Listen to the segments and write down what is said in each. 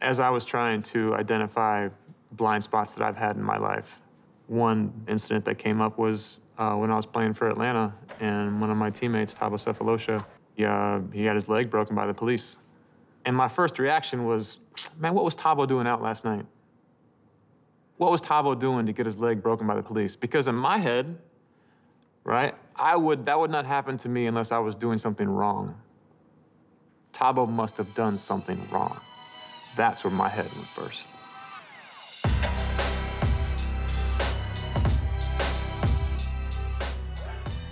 As I was trying to identify blind spots that I've had in my life, one incident that came up was uh, when I was playing for Atlanta, and one of my teammates, Thabo Sefolosha, he, uh, he had his leg broken by the police. And my first reaction was, man, what was Thabo doing out last night? What was Thabo doing to get his leg broken by the police? Because in my head, right, I would, that would not happen to me unless I was doing something wrong. Thabo must have done something wrong. That's where my head went first.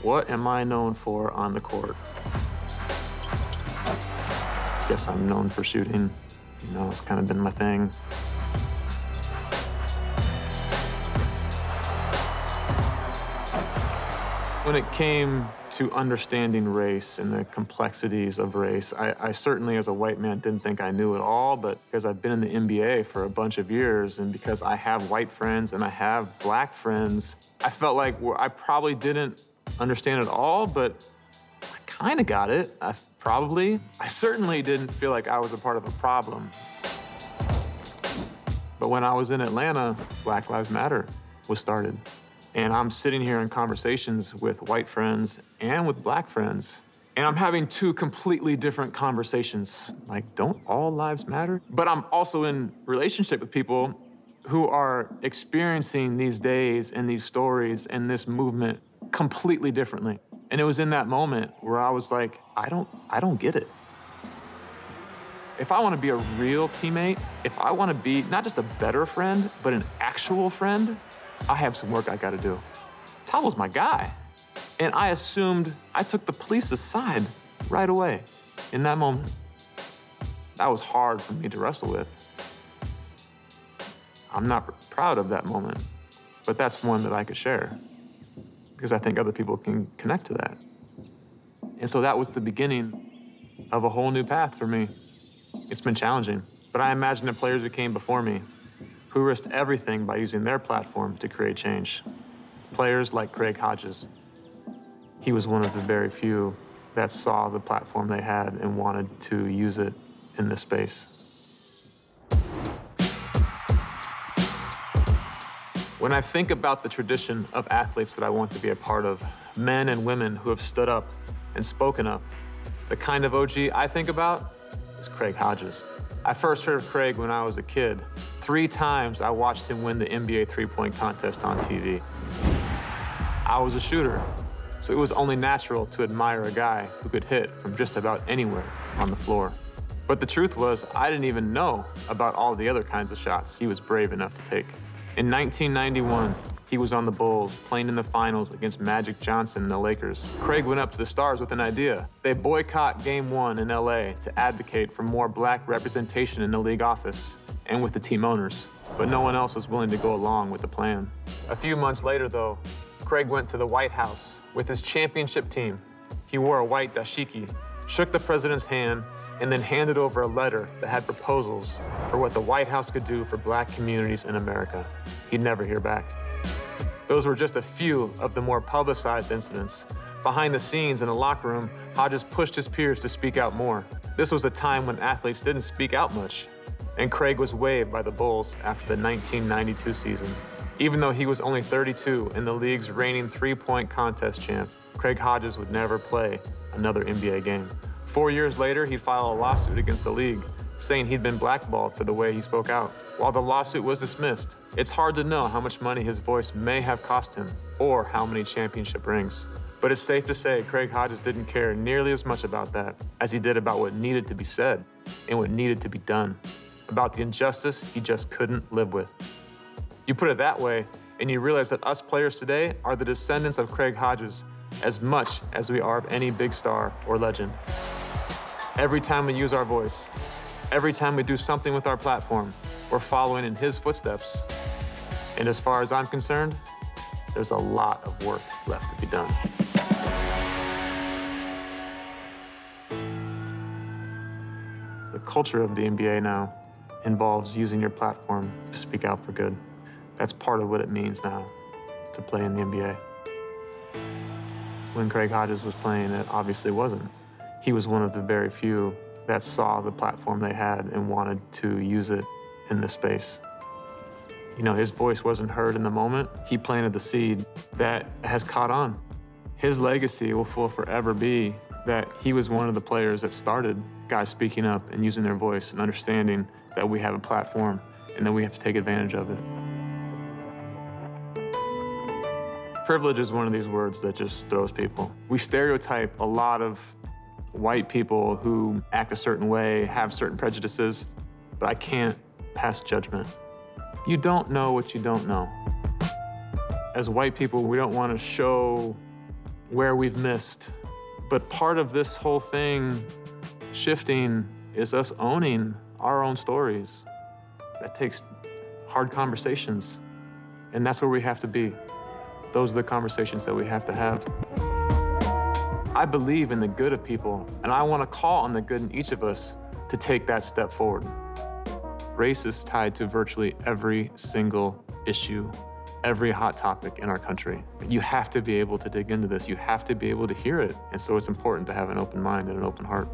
What am I known for on the court? Guess I'm known for shooting. You know, it's kind of been my thing. When it came to understanding race and the complexities of race, I, I, certainly, as a white man, didn't think I knew it all, but because I've been in the NBA for a bunch of years and because I have white friends and I have black friends, I felt like I probably didn't understand it all, but I kind of got it. I probably. I certainly didn't feel like I was a part of a problem. But when I was in Atlanta, Black Lives Matter was started. And I'm sitting here in conversations with white friends and with black friends. And I'm having two completely different conversations. Like, don't all lives matter? But I'm also in relationship with people who are experiencing these days and these stories and this movement completely differently. And it was in that moment where I was like, I don't, I don't get it. If I want to be a real teammate, if I want to be not just a better friend, but an actual friend, I have some work I got to do. was my guy. And I assumed I took the police aside right away in that moment. That was hard for me to wrestle with. I'm not proud of that moment, but that's one that I could share because I think other people can connect to that. And so that was the beginning of a whole new path for me. It's been challenging, but I imagine the players who came before me who risked everything by using their platform to create change. Players like Craig Hodges. He was one of the very few that saw the platform they had and wanted to use it in this space. When I think about the tradition of athletes that I want to be a part of, men and women who have stood up and spoken up, the kind of OG I think about is Craig Hodges. I first heard of Craig when I was a kid. Three times I watched him win the NBA three-point contest on TV. I was a shooter, so it was only natural to admire a guy who could hit from just about anywhere on the floor. But the truth was, I didn't even know about all the other kinds of shots he was brave enough to take. In 1991, he was on the Bulls, playing in the finals against Magic Johnson and the Lakers. Craig went up to the Stars with an idea. They boycott Game 1 in LA to advocate for more black representation in the league office and with the team owners. But no one else was willing to go along with the plan. A few months later, though, Craig went to the White House with his championship team. He wore a white dashiki, shook the president's hand, and then handed over a letter that had proposals for what the White House could do for black communities in America. He'd never hear back. Those were just a few of the more publicized incidents. Behind the scenes in the locker room, Hodges pushed his peers to speak out more. This was a time when athletes didn't speak out much, and Craig was waived by the Bulls after the 1992 season. Even though he was only 32 and the league's reigning three-point contest champ, Craig Hodges would never play another NBA game. Four years later, he'd file a lawsuit against the league, saying he'd been blackballed for the way he spoke out. While the lawsuit was dismissed, it's hard to know how much money his voice may have cost him or how many championship rings. But it's safe to say Craig Hodges didn't care nearly as much about that as he did about what needed to be said and what needed to be done, about the injustice he just couldn't live with. You put it that way, and you realize that us players today are the descendants of Craig Hodges as much as we are of any big star or legend. Every time we use our voice, every time we do something with our platform, we're following in his footsteps. And as far as I'm concerned, there's a lot of work left to be done. The culture of the NBA now involves using your platform to speak out for good. That's part of what it means now to play in the NBA. When Craig Hodges was playing, it obviously wasn't he was one of the very few that saw the platform they had and wanted to use it in this space. You know, his voice wasn't heard in the moment. He planted the seed that has caught on. His legacy will forever be that he was one of the players that started guys speaking up and using their voice and understanding that we have a platform and that we have to take advantage of it. Privilege is one of these words that just throws people. We stereotype a lot of white people who act a certain way, have certain prejudices, but I can't pass judgment. You don't know what you don't know. As white people, we don't want to show where we've missed. But part of this whole thing shifting is us owning our own stories. That takes hard conversations. And that's where we have to be. Those are the conversations that we have to have. I believe in the good of people, and I want to call on the good in each of us to take that step forward. Race is tied to virtually every single issue, every hot topic in our country. You have to be able to dig into this. You have to be able to hear it. And so it's important to have an open mind and an open heart.